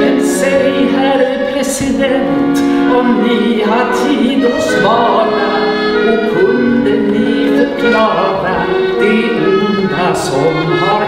Men säg herr president, om ni har tid att svara och kunde ni förklara 从哈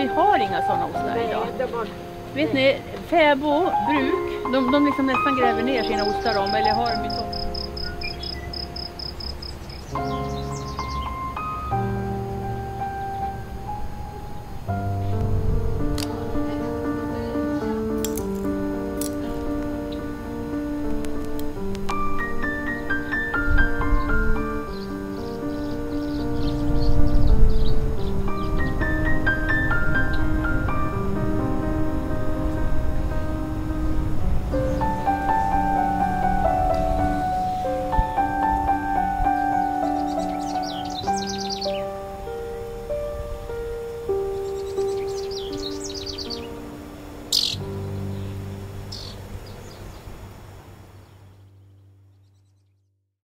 vi har inga sådana ostar idag. Vet ni, Fäbo bruk, de, de liksom nästan gräver ner sina ostar om, eller har dem i soppor.